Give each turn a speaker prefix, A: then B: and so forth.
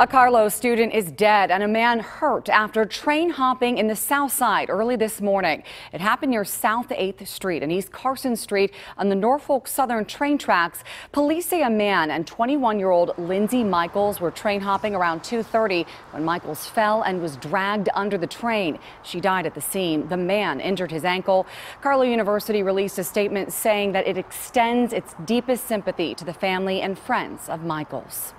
A: A Carlow student is dead and a man hurt after train hopping in the south side early this morning. It happened near South 8th Street and East Carson Street on the Norfolk Southern train tracks. Police say a man and 21-year-old Lindsey Michaels were train hopping around 2.30 when Michaels fell and was dragged under the train. She died at the scene. The man injured his ankle. Carlow University released a statement saying that it extends its deepest sympathy to the family and friends of Michaels.